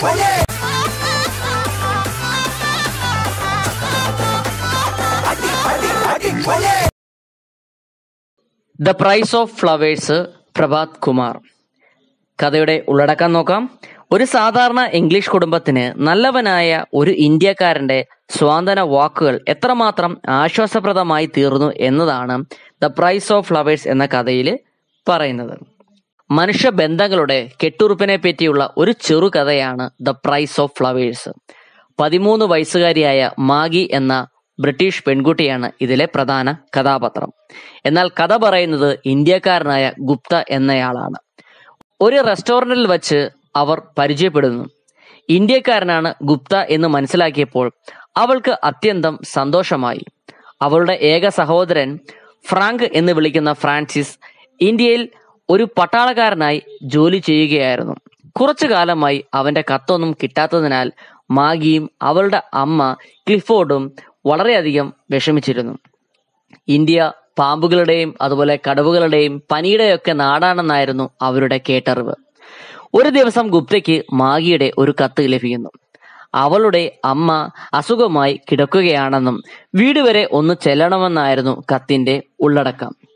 ¡Oye! The price of flowers Prabhat Kumar കഥയുടെ ഉള്ളടക്കം നോക്കാം ഒരു സാധാരണ ഇംഗ്ലീഷ് കുടുംബത്തിന് നല്ലവനായ ഒരു ഇന്ത്യക്കാരന്റെ സ്വാതന്ത്ര്യ വാക്കുകൾ എത്രമാത്രം ആശ്വാസപ്രദമായി തീർന്നു എന്നതാണ് ദ പ്രൈസ് ഓഫ് ഫ്ലവേഴ്സ് എന്ന കഥയിൽ പറയുന്നത് മനുഷ്യ ബന്ധങ്ങളുടെ കെട്ടുറുപ്പിനെ പറ്റിയുള്ള ഒരു ചെറുകഥയാണ് ദ പ്രൈസ് ഓഫ് ഫ്ലവേഴ്സ് പതിമൂന്ന് വയസ്സുകാരിയായ മാഗി എന്ന ബ്രിട്ടീഷ് പെൺകുട്ടിയാണ് ഇതിലെ പ്രധാന കഥാപാത്രം. എന്നാൽ കഥ പറയുന്നത് ഇന്ത്യക്കാരനായ ഗുപ്ത എന്നയാളാണ്. ഒരു റെസ്റ്റോറന്റിൽ വച്ച് അവർ പരിചയപ്പെടുന്നു. ഇന്ത്യക്കാരനാണ് ഗുപ്ത എന്ന് മനസ്സിലാക്കിയപ്പോൾ അവൾക്ക് അത്യന്തം സന്തോഷമായി. അവളുടെ ഏക സഹോദരൻ ഫ്രാങ്ക് എന്ന് വിളിക്കുന്ന ഫ്രാൻസിസ് ഇന്ത്യയിൽ ഒരു പട്ടാളക്കാരനായി ജോലി ചെയ്യുകയായിരുന്നു. കുറച്ചു കാലമായി അവന്റെ കത്തൊന്നും കിട്ടാത്തതിനാൽ മാഗിയും അവളുടെ അമ്മ ക്ലിഫോർഡും വളരെയധികം വിഷമിച്ചിരുന്നു. ഇന്ത്യ പാമ്പുകളുടെയും അതുപോലെ കടവുകളുടെയും പനിയുടെയൊക്കെ നാടാണെന്നായിരുന്നു അവരുടെ കേട്ടറിവ്. ഒരു ദിവസം ഗുപ്തയ്ക്ക് മാഗിയുടെ ഒരു കത്ത് ലഭിക്കുന്നു. അവളുടെ അമ്മ അസുഖമായി കിടക്കുകയാണെന്നും വീട് വരെ ഒന്ന് ചെല്ലണമെന്നായിരുന്നു കത്തിന്റെ ഉള്ളടക്കം.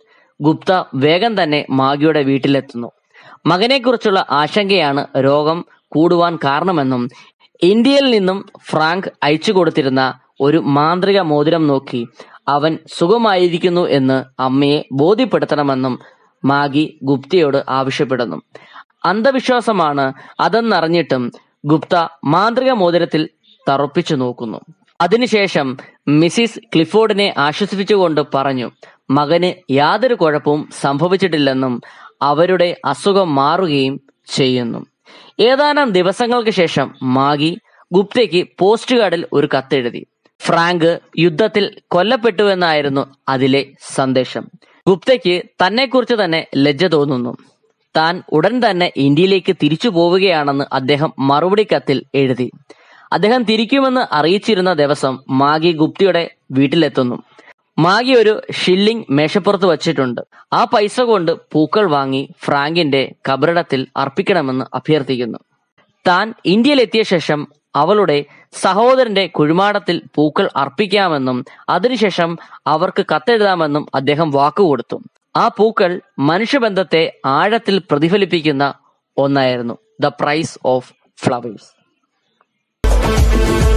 ഗുപ്ത വേഗം തന്നെ മാഗിയുടെ വീട്ടിലെത്തുന്നു. മകനെക്കുറിച്ചുള്ള ആശങ്കയാണ് രോഗം കൂടുവാൻ കാരണമെന്നും ഇന്ത്യയിൽ നിന്നും ഫ്രാങ്ക് അയച്ചു കൊടുത്തിരുന്ന ഒരു മാന്ത്രിക മോതിരം നോക്കി അവൻ സുഖമായിരിക്കുന്നു എന്ന് അമ്മയെ ബോധ്യപ്പെടുത്തണമെന്നും മാഗി ഗുപ്തയോട് ആവശ്യപ്പെടുന്നു. അന്ധവിശ്വാസമാണ് അതെന്നറിഞ്ഞിട്ടും ഗുപ്ത മാന്ത്രിക മോതിരത്തിൽ തറപ്പിച്ചു നോക്കുന്നു. അതിനുശേഷം മിസിസ് ക്ലിഫോർഡിനെ ആശ്വസിപ്പിച്ചുകൊണ്ട് പറഞ്ഞു മകന് യാതൊരു കുഴപ്പവും സംഭവിച്ചിട്ടില്ലെന്നും അവരുടെ അസുഖം മാറുകയും ചെയ്യുന്നു. ഏതാനും ദിവസങ്ങൾക്ക് ശേഷം മാഗി ഗുപ്തയ്ക്ക് പോസ്റ്റ് കാർഡിൽ ഒരു കത്തെഴുതി. ഫ്രാങ്ക് യുദ്ധത്തിൽ കൊല്ലപ്പെട്ടു എന്നായിരുന്നു അതിലെ സന്ദേശം. ഗുപ്തയ്ക്ക് തന്നെക്കുറിച്ച് തന്നെ ലജ്ജ തോന്നുന്നു. താൻ ഉടൻ തന്നെ ഇന്ത്യയിലേക്ക് തിരിച്ചു പോവുകയാണെന്ന് അദ്ദേഹം മറുപടി കത്തിൽ എഴുതി. അദ്ദേഹം തിരിക്കുമെന്ന് അറിയിച്ചിരുന്ന ദിവസം മാഗി ഗുപ്തിയുടെ വീട്ടിലെത്തുന്നു. മാഗി ഒരു ഷില്ലിംഗ് മേശപ്പുറത്ത് വച്ചിട്ടുണ്ട്. ആ പൈസ കൊണ്ട് പൂക്കൾ വാങ്ങി ഫ്രാങ്കിന്റെ കബറിടത്തിൽ അർപ്പിക്കണമെന്ന് അഭ്യർത്ഥിക്കുന്നു. താൻ ഇന്ത്യയിലെത്തിയ ശേഷം അവളുടെ സഹോദരന്റെ കുഴിമാടത്തിൽ പൂക്കൾ അർപ്പിക്കാമെന്നും അതിനുശേഷം അവർക്ക് കത്തെഴുതാമെന്നും അദ്ദേഹം വാക്കുകൊടുത്തു. ആ പൂക്കൾ മനുഷ്യബന്ധത്തെ ആഴത്തിൽ പ്രതിഫലിപ്പിക്കുന്ന ഒന്നായിരുന്നു the price of flowers. Thank you.